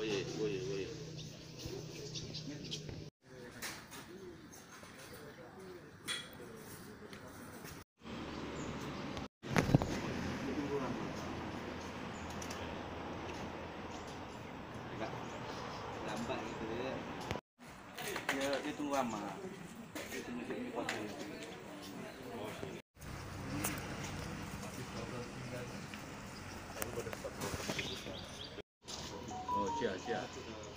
Oye, oye, oye. Dia, dia tunggu lama. Dia tunggu dia 谢谢